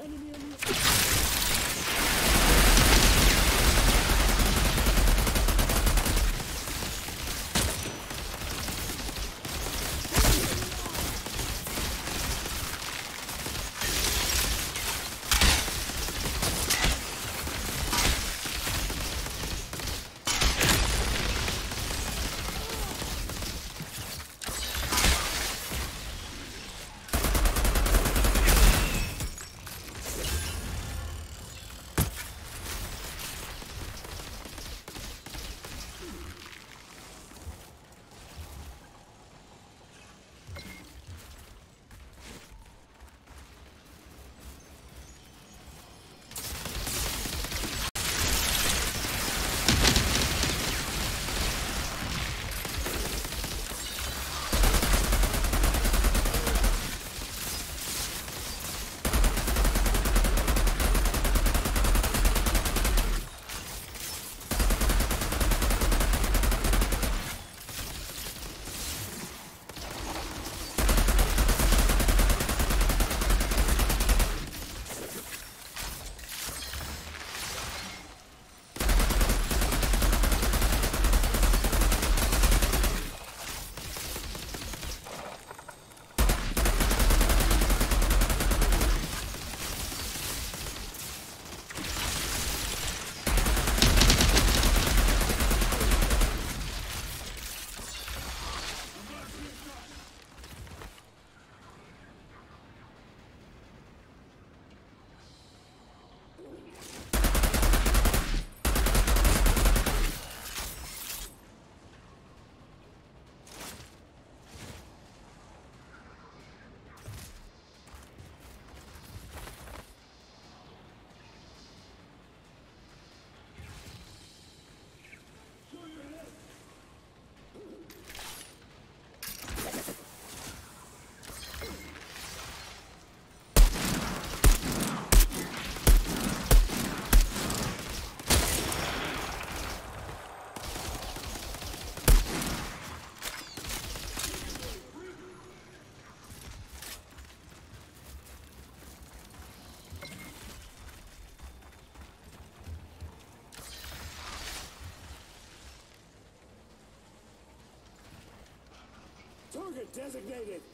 Enemy on the Target designated!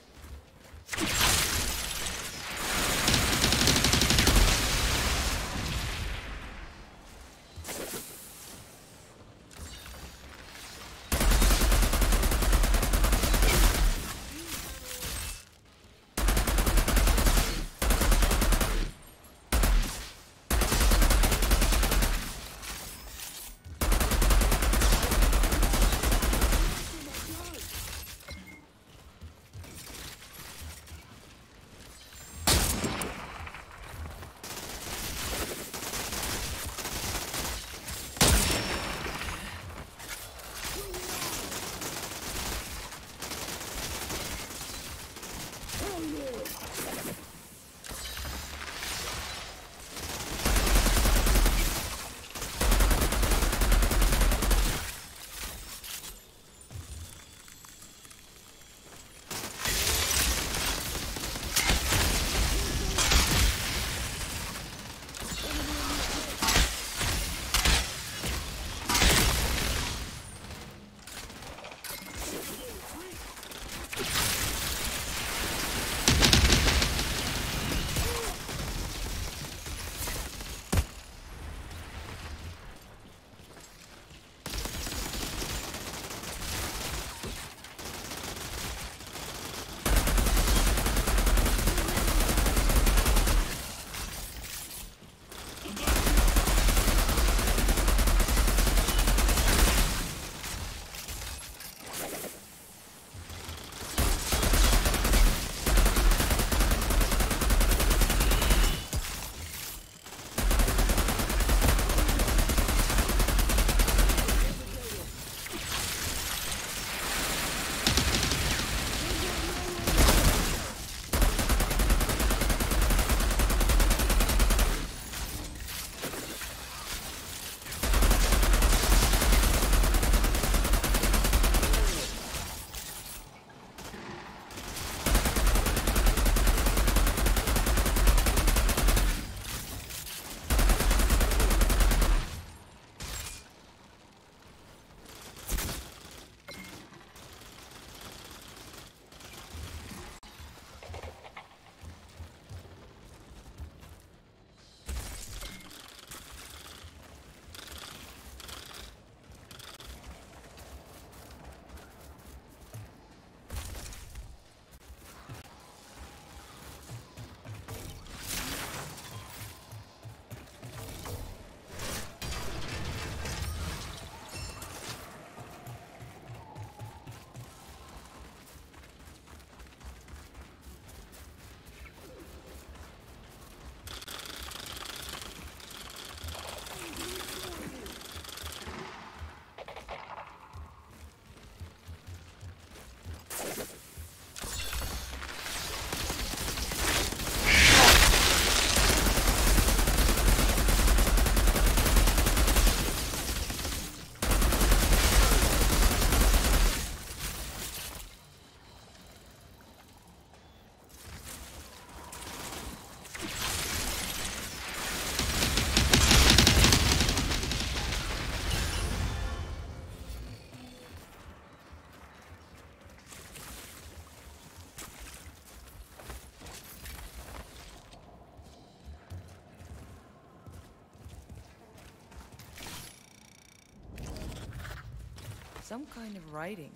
Some kind of writing.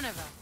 Front of us.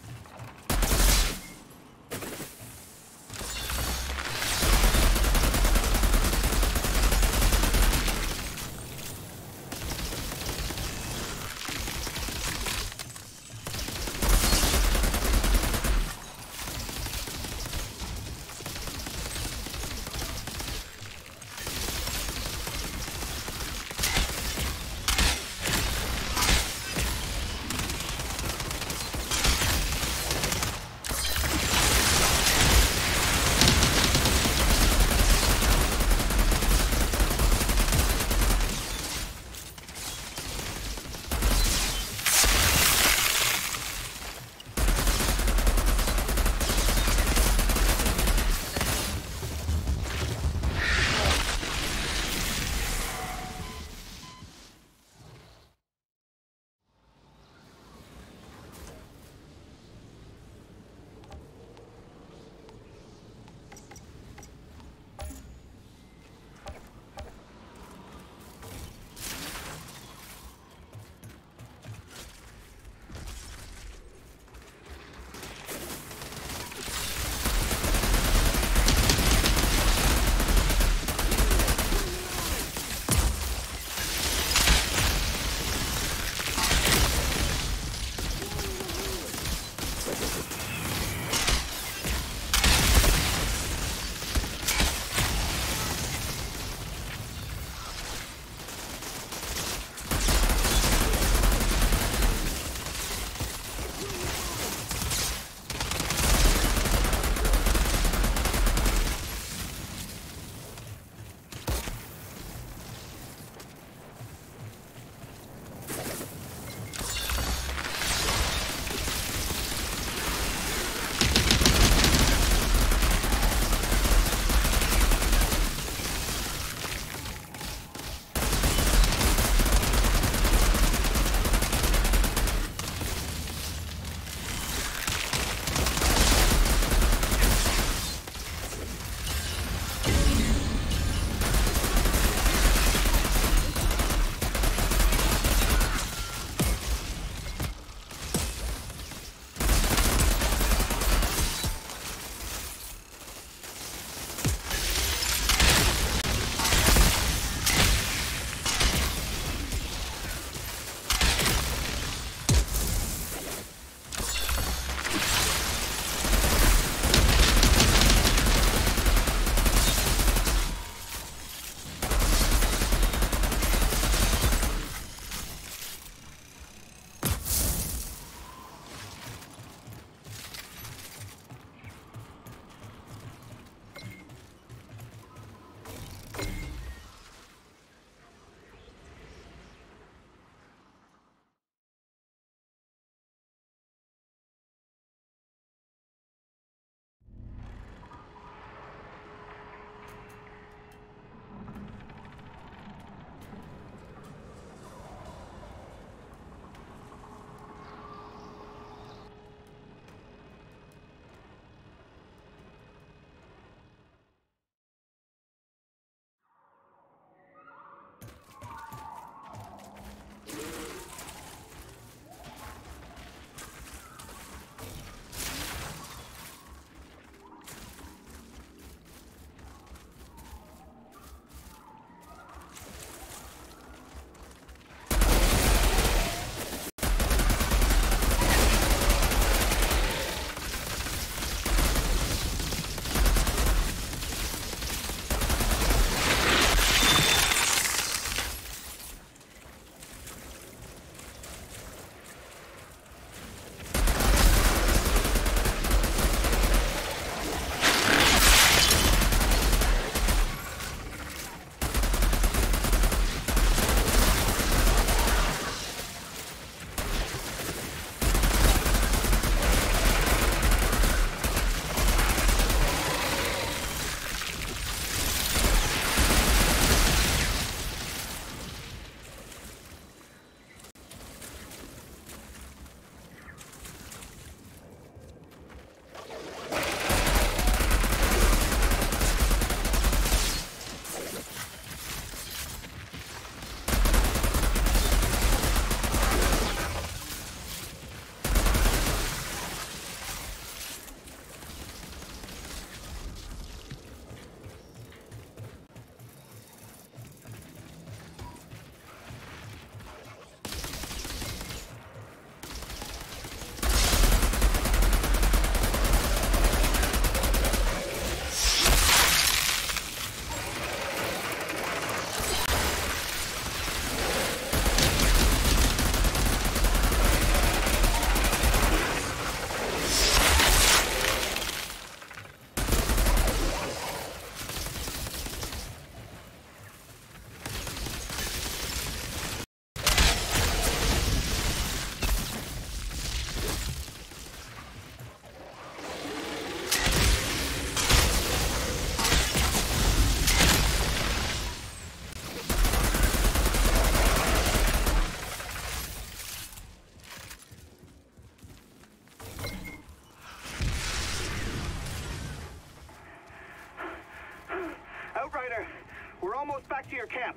Back to your camp.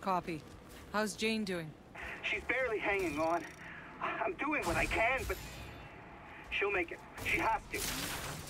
Copy. How's Jane doing? She's barely hanging on. I'm doing what I can, but she'll make it. She has to.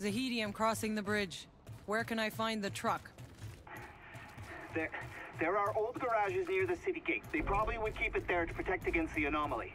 Zahedi, I'm crossing the bridge. Where can I find the truck? There, there are old garages near the city gate. They probably would keep it there to protect against the anomaly.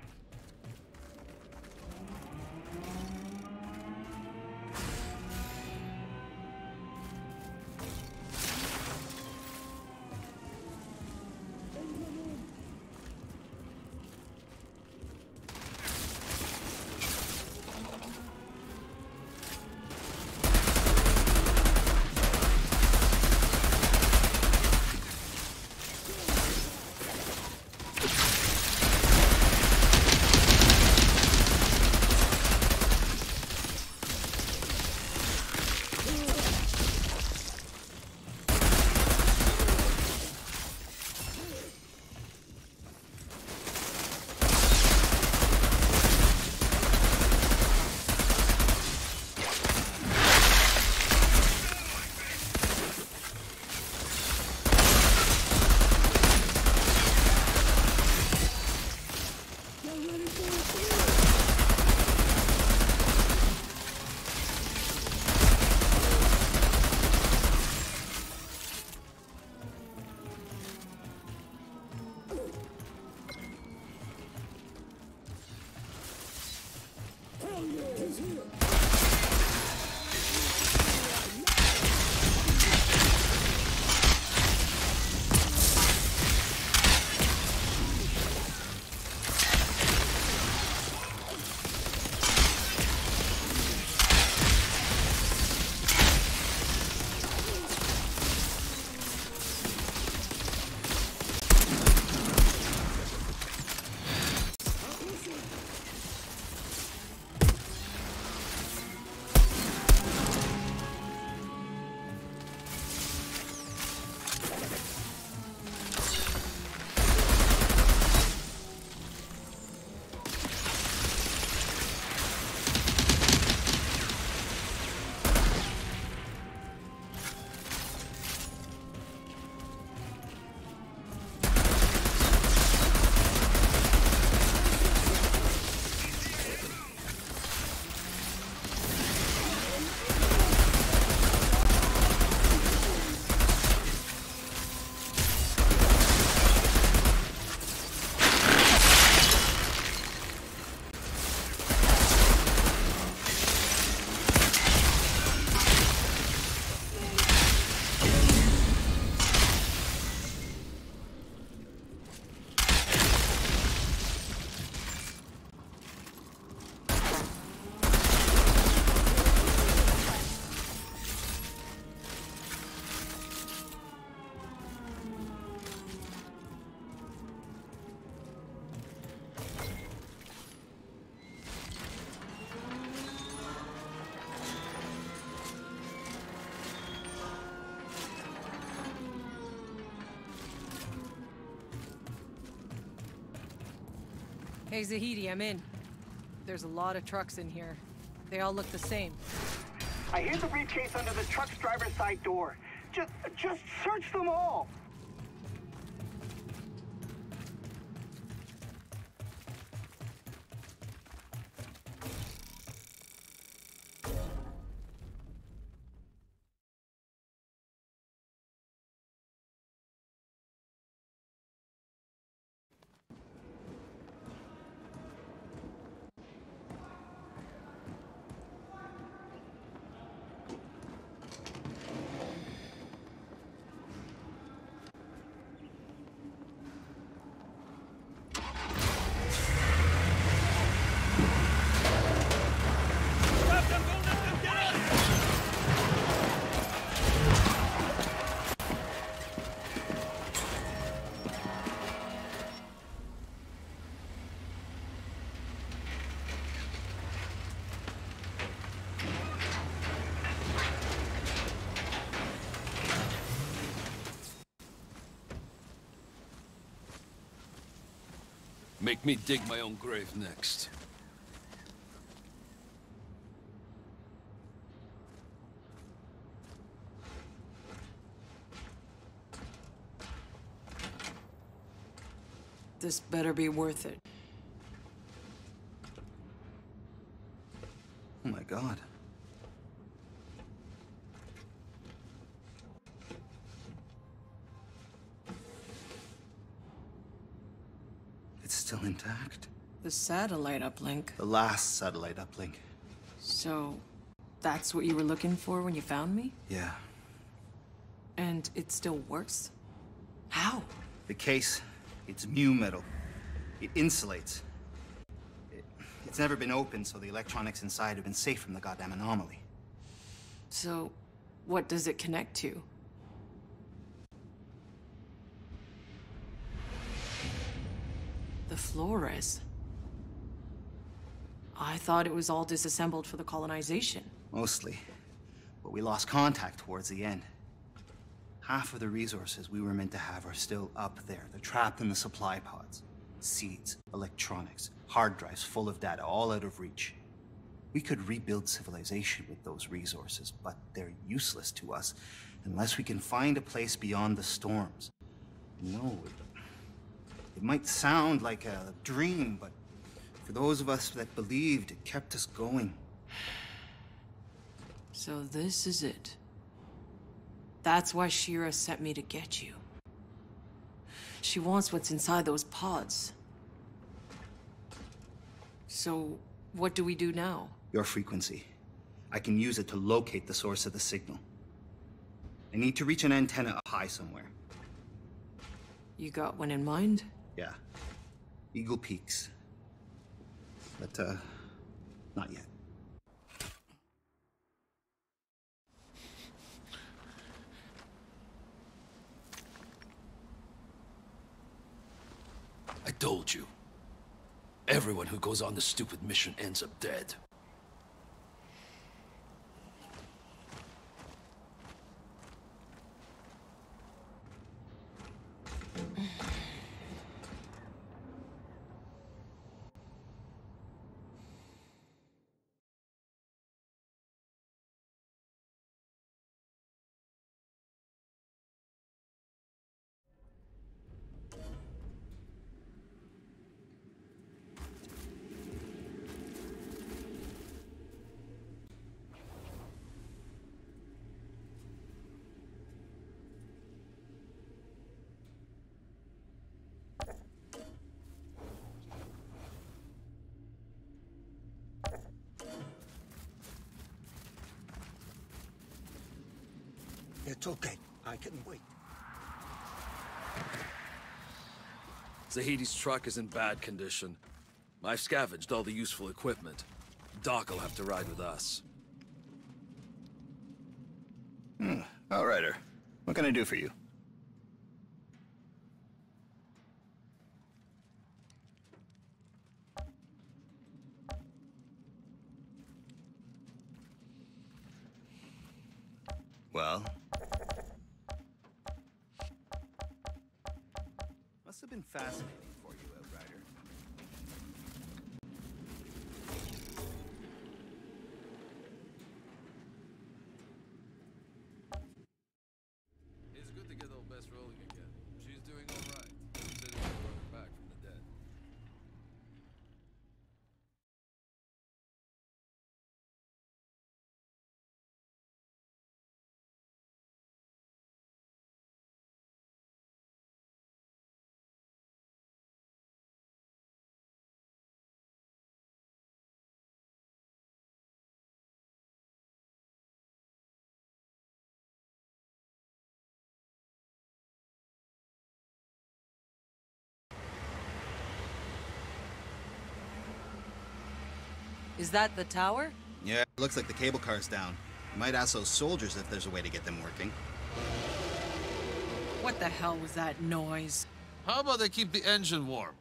Hey, Zahedi, I'm in. There's a lot of trucks in here. They all look the same. I hid the briefcase under the truck's driver's side door. Just, just search them all. Make me dig my own grave next. This better be worth it. Oh my god. The satellite uplink. The last satellite uplink. So, that's what you were looking for when you found me? Yeah. And it still works? How? The case, it's mu metal. It insulates. It, it's never been opened, so the electronics inside have been safe from the goddamn anomaly. So, what does it connect to? The Flores. I thought it was all disassembled for the colonization. Mostly. But we lost contact towards the end. Half of the resources we were meant to have are still up there. They're trapped in the supply pods. Seeds, electronics, hard drives full of data, all out of reach. We could rebuild civilization with those resources, but they're useless to us unless we can find a place beyond the storms. No, it, it might sound like a dream, but for those of us that believed, it kept us going. So this is it. That's why Shira sent me to get you. She wants what's inside those pods. So, what do we do now? Your frequency. I can use it to locate the source of the signal. I need to reach an antenna up high somewhere. You got one in mind? Yeah. Eagle Peaks. But, uh, not yet. I told you. Everyone who goes on this stupid mission ends up dead. It's okay. I can wait. Zahedi's truck is in bad condition. I've scavenged all the useful equipment. Doc'll have to ride with us. Hmm. All righter. What can I do for you? Is that the tower? Yeah, looks like the cable car's down. You might ask those soldiers if there's a way to get them working. What the hell was that noise? How about they keep the engine warm?